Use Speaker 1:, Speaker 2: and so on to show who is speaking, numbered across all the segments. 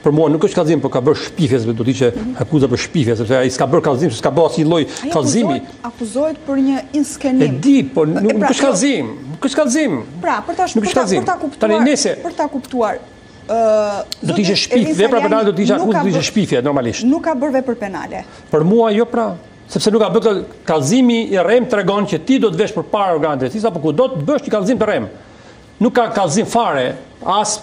Speaker 1: Për mua nuk është kallëzim, por ka bërë shpifje, sepse do të thotë që akuza për shpifje, sepse ai s'ka bërë kallëzim, s'ka bërë asnjë lloj kallëzimi.
Speaker 2: Akuzohet për një inskenim.
Speaker 1: E di, por
Speaker 2: pra, nuk
Speaker 1: është kallëzim, nuk është kallëzim.
Speaker 2: Pra, për ta për ta kuptuar, për ta kuptuar,
Speaker 1: do të ishte shpifje, vepra penale do të ishte akuzë, do të ishte shpifje normalisht.
Speaker 2: Nuk ka bërë vepër penale.
Speaker 1: Për mua jo pra, sepse nuk ka bërë kallëzimi i rrem tregon që ti do të vesh përpara organit të drejtësisë apo kudo të bësh një kallëzim të rrem. Nuk ka kallëzim fare, as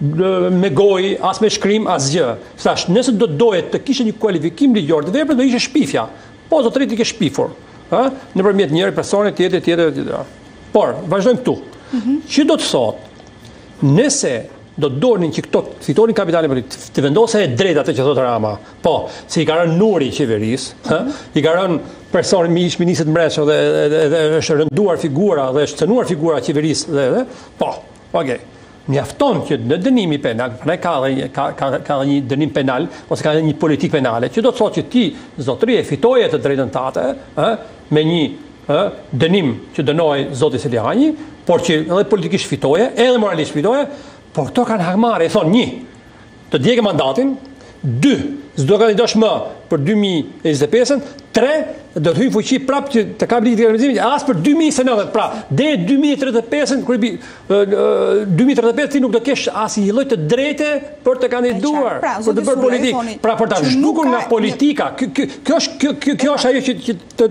Speaker 1: me gojë, as me shkrim, asgjë. Thashë, nëse do të doje të kishe një kualifikim ligjor të veprës, do ishte shpifja. Po, zotëri ti ke shpifur. Ë, nëpërmjet njëri personi, tjetër, tjetër, tjetër. Por, vazhdojmë këtu. Mhm. Që do të thotë, nëse do të donin që këta të fitonin kapitalin politik, të vendosej drejtësia atë që thotë Rama, Po, se i ka rënë nuri i qeverisë, ë, i ka rënë personit, ish ministrit Mbresh dhe edhe është rënduar figura dhe është cenuar figura e qeverisë dhe edhe, po. Okej. Mjafton që një dënim penal, pra ka dhe një, ka ka ka dhe një dënim penal ose ka dhe një politikë penale, që do të thotë që ti zotëri e fitoje të drejtën tate, ë, me një ë dënim që dënohej zoti Salianji, por që edhe politikisht fitoje, edhe moralisht fitoje, por këto kanë hakmarrje, i thonë një, Të djegë mandatin, 2. S'do kandidosh më për 2025-ën, 3. Do të hyjë në fuqi prapë që të kapë ligji i dekriminalizimit, e as për 2029-ën, pra deri 2035-ën, kur 2035 ti nuk do kesh asnjë lloj të drejte për të kandiduar,
Speaker 2: pra,
Speaker 1: për të bërë politikë, pra për ta zhdukur nga politika. Kjo është kjo kjo është ajo që që të